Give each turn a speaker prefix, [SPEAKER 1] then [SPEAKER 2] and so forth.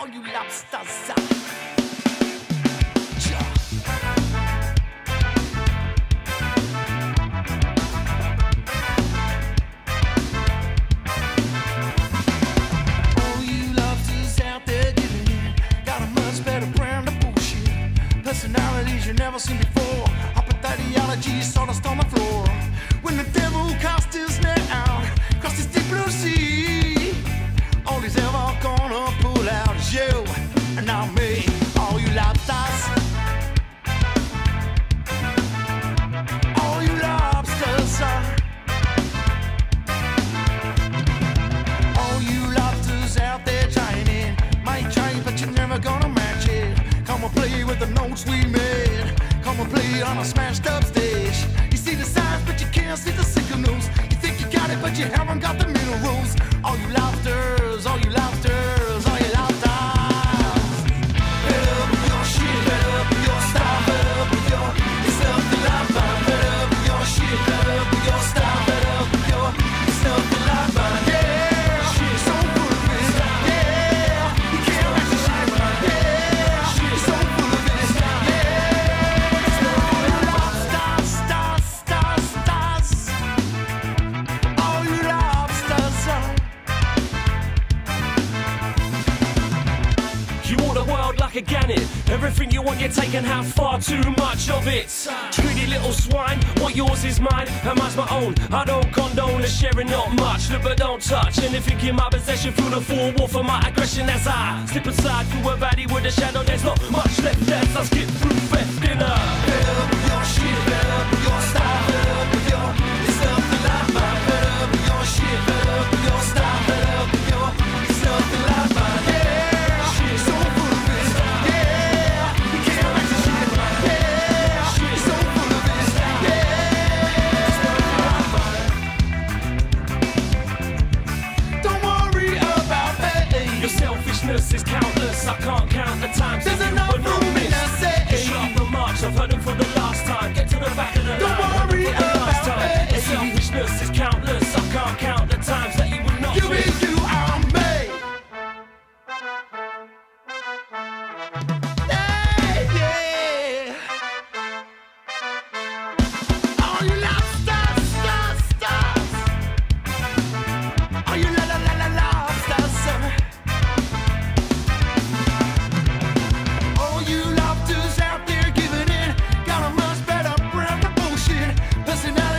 [SPEAKER 1] all you lobsters. All out there giving in, got a much better brand of bullshit. Personalities you never seen before. Up ideology, sawdust on the floor. When the not me. All you lobsters. All you lobsters. Uh. All you lobsters out there trying in might try, but you're never gonna match it. Come and play with the notes we made. Come and play on a smashed up stage. You see the signs, but you can't see the signals. You think you got it, but you haven't got the
[SPEAKER 2] the world like a gannet. Everything you want, you're taking have far too much of it. Greedy little swine, what yours is mine, and mine's my own. I don't condone the sharing, not much. Look, but don't touch. And if you give my possession through the full wall for my aggression, as I slip aside through a valley with a shadow, there's not much left. As I skip foolishness is countless. I can't count the times there's enough room in our
[SPEAKER 1] city. Sharp
[SPEAKER 2] remarks, I've heard them for the last time. Get to the back of the Don't line. worry the about time. it. Selfishness is countless. I can't count the times that you would not. You you,
[SPEAKER 1] me. Listen now.